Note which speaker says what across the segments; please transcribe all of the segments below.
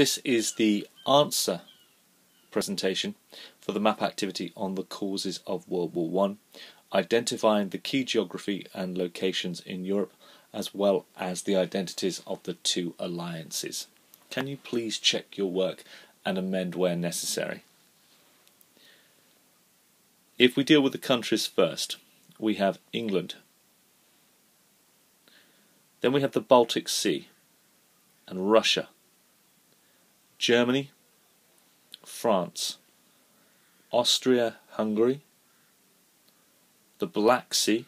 Speaker 1: This is the answer presentation for the map activity on the causes of World War One, identifying the key geography and locations in Europe, as well as the identities of the two alliances. Can you please check your work and amend where necessary? If we deal with the countries first, we have England. Then we have the Baltic Sea and Russia, Germany, France, Austria Hungary, the Black Sea,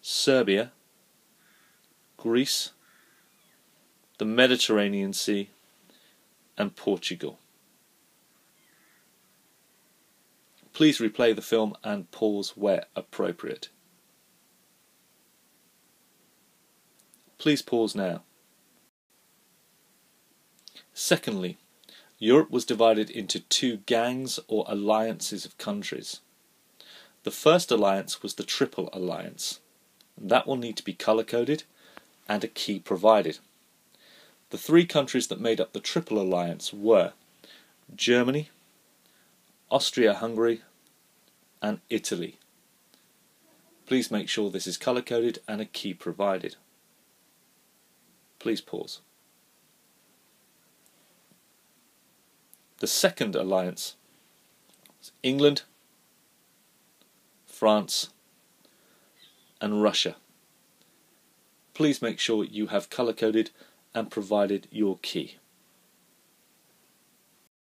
Speaker 1: Serbia, Greece, the Mediterranean Sea, and Portugal. Please replay the film and pause where appropriate. Please pause now. Secondly, Europe was divided into two gangs or alliances of countries. The first alliance was the Triple Alliance. That will need to be colour coded and a key provided. The three countries that made up the Triple Alliance were Germany, Austria-Hungary and Italy. Please make sure this is color coded and a key provided. Please pause. The second alliance England, France and Russia. Please make sure you have color coded and provided your key.